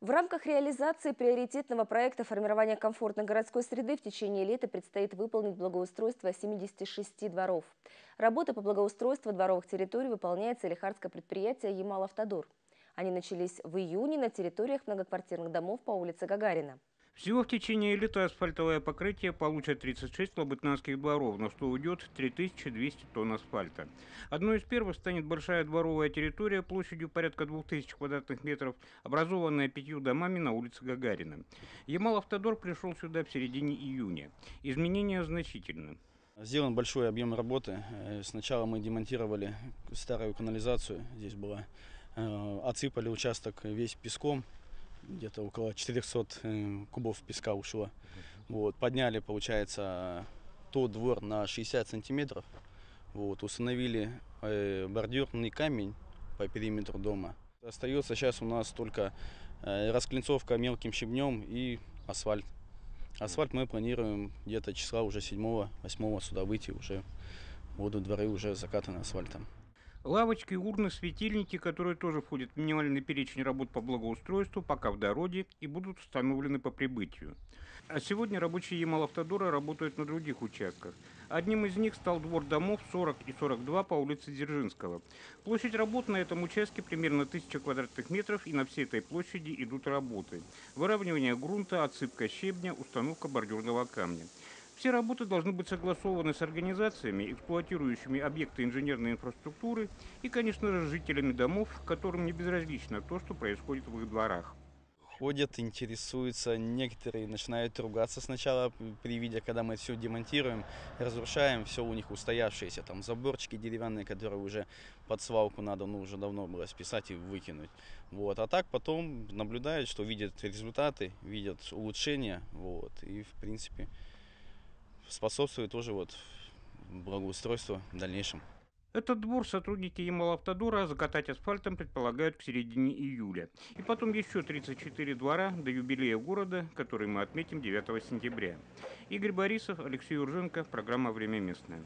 В рамках реализации приоритетного проекта формирования комфортной городской среды в течение лета предстоит выполнить благоустройство 76 дворов. Работа по благоустройству дворовых территорий выполняет Салихардское предприятие «Ямал-Автодор». Они начались в июне на территориях многоквартирных домов по улице Гагарина. Всего в течение лета асфальтовое покрытие получат 36 лабытнанских дворов, на что уйдет 3200 тонн асфальта. Одной из первых станет большая дворовая территория площадью порядка 2000 квадратных метров, образованная пятью домами на улице Гагарина. Ямал-Автодор пришел сюда в середине июня. Изменения значительны. Сделан большой объем работы. Э, сначала мы демонтировали старую канализацию, здесь была, э, отсыпали участок весь песком, где-то около 400 э, кубов песка ушло. Вот, подняли, получается, тот двор на 60 сантиметров. Вот, установили э, бордюрный камень по периметру дома. Остается сейчас у нас только э, расклинцовка мелким щебнем и асфальт. Асфальт мы планируем где-то числа уже 7-8 сюда выйти, уже будут дворы уже закатаны асфальтом. Лавочки, урны, светильники, которые тоже входят в минимальный перечень работ по благоустройству, пока в дороге и будут установлены по прибытию. А сегодня рабочие Ямал-Автодора работают на других участках. Одним из них стал двор домов 40 и 42 по улице Дзержинского. Площадь работ на этом участке примерно 1000 квадратных метров, и на всей этой площади идут работы. Выравнивание грунта, отсыпка щебня, установка бордюрного камня. Все работы должны быть согласованы с организациями, эксплуатирующими объекты инженерной инфраструктуры и, конечно же, жителями домов, которым не безразлично то, что происходит в их дворах. Ходят, интересуются, некоторые начинают ругаться сначала при виде, когда мы все демонтируем, разрушаем, все у них устоявшиеся, там заборчики деревянные, которые уже под свалку надо, ну уже давно было списать и выкинуть. Вот. А так потом наблюдают, что видят результаты, видят улучшения, вот, и в принципе способствует тоже вот благоустройству в дальнейшем. Этот двор сотрудники Ямал-Автодора закатать асфальтом предполагают к середине июля. И потом еще 34 двора до юбилея города, который мы отметим 9 сентября. Игорь Борисов, Алексей Урженко, программа «Время местное».